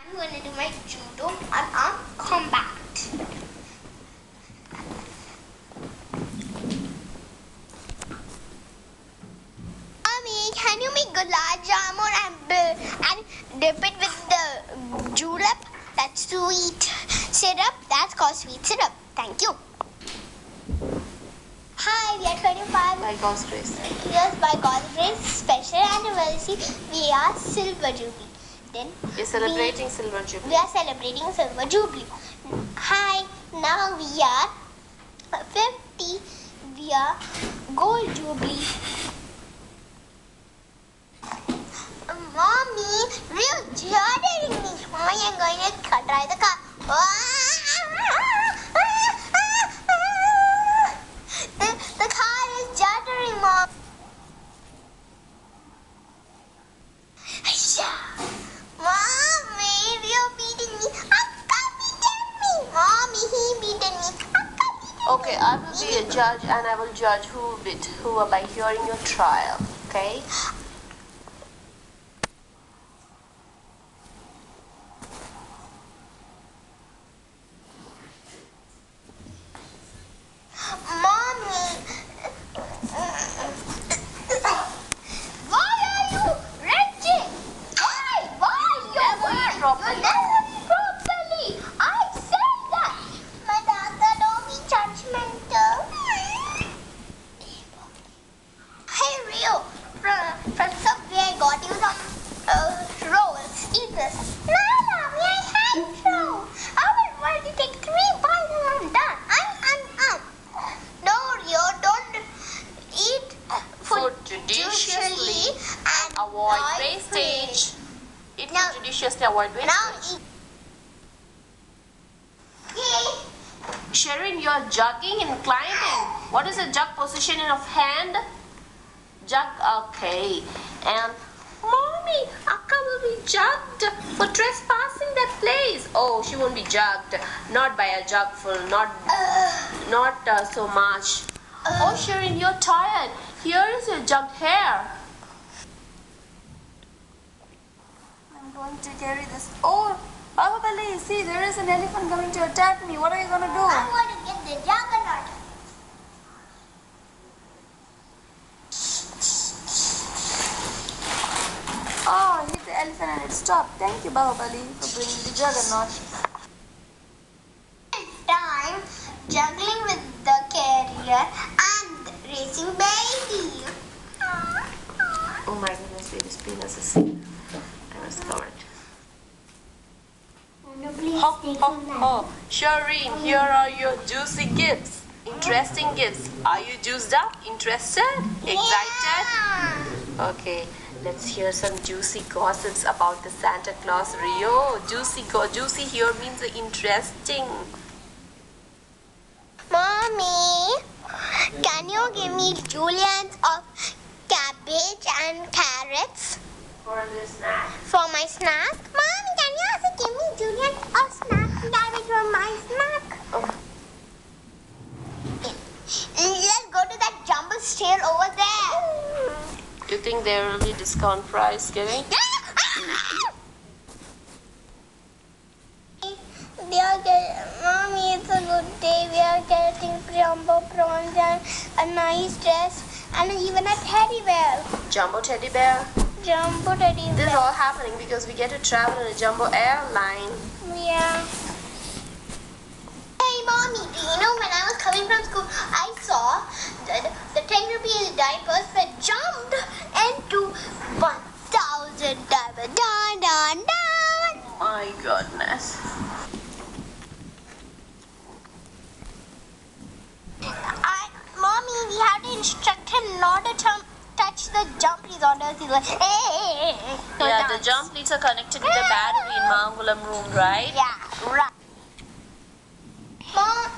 I'm going to do my judo unarmed combat. Mommy, can you make gulab jamun and, uh, and dip it with the julep? That's sweet syrup. That's called sweet syrup. Thank you. Hi, we are 25 By God's grace. years by God's grace. Special anniversary. We are Silver Jubilee. Then We're celebrating Silver Jubilee. we are celebrating Silver Jubilee. Hi, now we are 50. We are Gold Jubilee. Mommy, real juggling me. Mommy, I'm going to cut drive the car. The, the car is juddering, Mom. Hiya. Mommy, you're beating me. Akka beating me. Mommy, he beating me. Akka beating Okay, I will be a judge and I will judge who bit who by hearing your trial. Okay? Mommy. Why are you wrenching? Why? Why you never eat properly. You never eat properly. I said that. My daughter don't be judgmental. Hey Rio, from, from Subway I got you some uh, rolls. Eat this. No, mommy, I had roll. I would want to take three bites and I'm done. I'm, I'm, I'm. No, Rio, don't eat Food judiciously and Avoid not wastage. Eat Now- Now eat. Sherin, you're jugging and climbing. What is the jug position of hand? Jug, okay. And mommy, Akka will be jugged for trespassing that place. Oh, she won't be jugged. Not by a jug full, not Uh, not uh, so much. Oh, Sharon, you're tired. Here is your jugged hare. I'm going to carry this. Oh, Bahubali, see, there is an elephant coming to attack me. What are you going to do? I want to get the juggernaut. Oh, hit the elephant and it stopped. Thank you, Bahubali, for bringing the juggernaut. It's time juggling with the carrier and racing baby. Oh my goodness, baby penis is I must cover it. No, Oh, oh, please Ho, take ho, some now. ho. Shireen, here are your juicy gifts. Interesting gifts. Are you juiced up? Interested? Excited? Yeah. Okay, let's hear some juicy gossips about the Santa Claus Rio. Juicy, go juicy here means interesting. Mommy, can you give me juliennes of cabbage and carrots For the snack. for my snack? Mommy, can you also give me juliennes of snack and cabbage for my snack? Oh. Let's go to that jumbo sale over there. You think there will be discount price giving? We are getting, mommy, it's a good day. We are getting jumbo prawns and a nice dress and even a teddy bear. Jumbo teddy bear. Jumbo teddy This is all happening because we get to travel in a jumbo airline. Yeah. Hey, mommy, do you know when I was coming from school, I saw the, the 10 rupees diapers were jumped into 1,000 diapers. Dun, dun, dun. My goodness. I, mommy, we have to instruct him not to tum- touch the jump please on us. He's like, hey, hey, hey, hey. So Yeah, the jump leads are connected to the battery in Mangulam room, right? Yeah, right. Mom.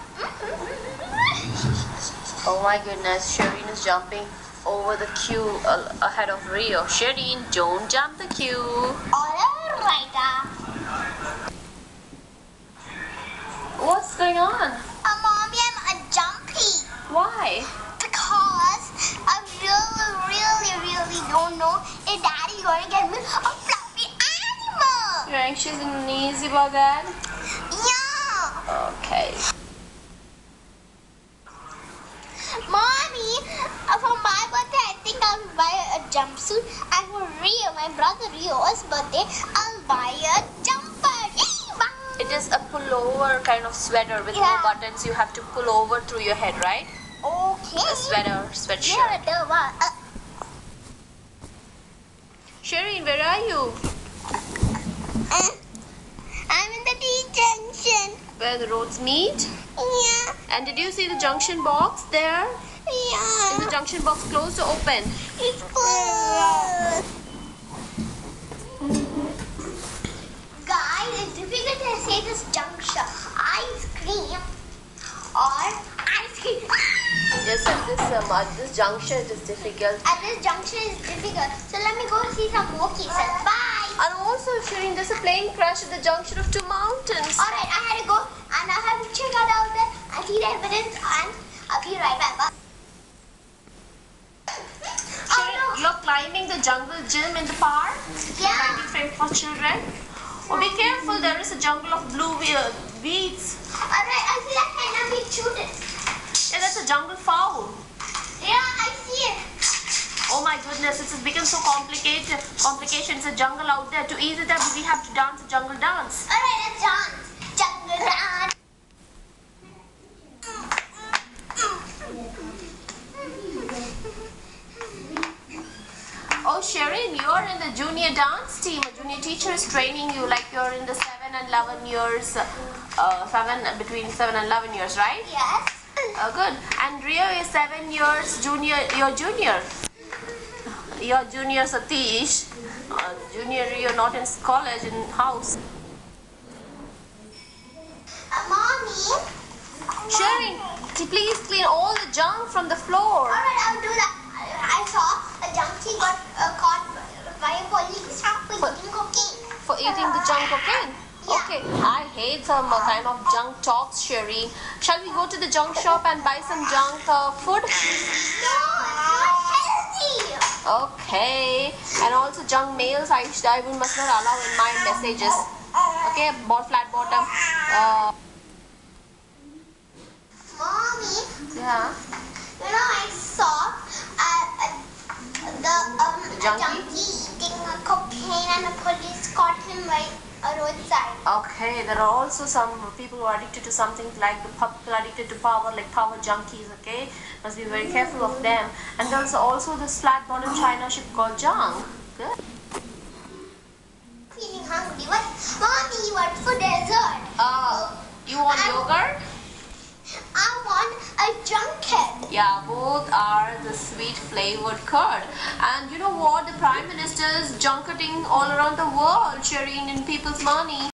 Oh my goodness, Shireen is jumping over the queue uh, ahead of Rio. Shireen, don't jump the queue. All right. Uh, What's going on? uh, mommy, I'm a jumpy. Why? Because I'm really, really, really don't know if daddy's going to get me a fluffy animal. You're she's uneasy about that? Yeah. Okay. Mommy, uh, for my birthday, I think I'll buy a jumpsuit. And for Rio, my brother Rio's birthday, I'll buy a jumper. Yay. It is a pullover kind of sweater with Yeah. no buttons. You have to pull over through your head, right? Okay. A sweater, sweatshirt. Yeah, the one. Shireen, where are you? uh, I'm in the T junction. Where the roads meet? Yeah, And did you see the junction box there? yeah. Is the junction box closed or open? It's closed. Guys, it's difficult to say this junction. Ice cream or ice cream. Yes, at this at this junction it is difficult. At this junction is difficult. So let me go see some more cases. Bye. And also, Shireen, there's a plane crash at the junction of two mountains. Alright, I had to go and I have to check it out there and see the evidence and I'll be right back. Bye. Oh no. you're climbing the jungle gym in the park. Yeah. Climbing frame for children. Oh, be careful, there is a jungle of blue we- weeds. Alright, I see that hand. I'm being shooted. Yeah, that's a jungle fowl. Yeah, I see it. Oh my goodness, it has become so complicated. Complication. It's a jungle out there. To ease it up, we have to dance a jungle dance. Alright, let's dance. Jungle dance. Oh, Shireen, you're in the junior dance team. A junior teacher is training you like you're in the 7 and 11 years, uh, 7, between 7 and 11 years, right? Yes. Oh, good. And Rio is 7 years junior, you're junior. You're junior Satish. Uh, junior Rio, not in college, in house. Uh, mommy. Shireen, please clean all the junk from the floor. Alright, I'll do that. I, I saw a junkie got uh, caught by a police for eating cocaine. For eating the junk cocaine? Okay, I hate some uh, kind of junk talks, Sherry. Shall we go to the junk shop and buy some junk uh, food? No, not healthy. Okay. And also junk mails, I, I will must not allow in my messages. Okay, ball flat bottom. Uh, Mommy, yeah. you know I saw uh, uh, the um, a Junkie? junkie eating uh, cocaine and the police caught him right roadside. Okay, there are also some people who are addicted to something like the pub- people addicted to power, like power junkies. Okay, must be very careful of them. And there's also this flat bottom China ship called junk. Good. Feeling hungry. What? Mommy, what for dessert? Uh, you want yogurt? A junket. Yeah, both are the sweet flavored curd. And you know what? The Prime Minister is junketing all around the world, sharing in people's money.